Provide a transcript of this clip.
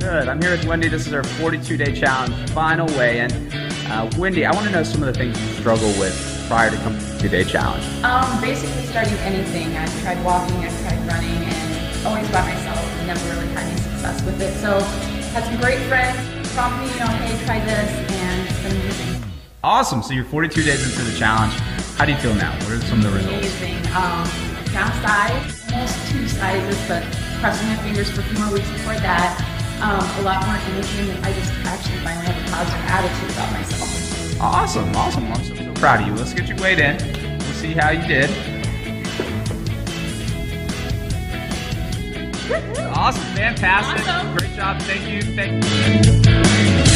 Good. I'm here with Wendy. This is our 42 day challenge, final weigh in. Uh, Wendy, I want to know some of the things you struggle with prior to coming to the day challenge. Um, basically starting anything. I've tried walking, I've tried running, and always by myself. Never really had any success with it. So had some great friends prompt me, you know, hey, try this, and it's been amazing. Awesome. So you're 42 days into the challenge. How do you feel now? What are some of the results? Amazing. Um, down size, almost two sizes, but crossing my fingers for a few more weeks before that. Um, a lot more energy, and I just actually finally have a positive attitude about myself. Awesome. Awesome. I'm so, so proud of you. Let's get you weighed in. We'll see how you did. Awesome. Fantastic. Awesome. Great job. Thank you. Thank you.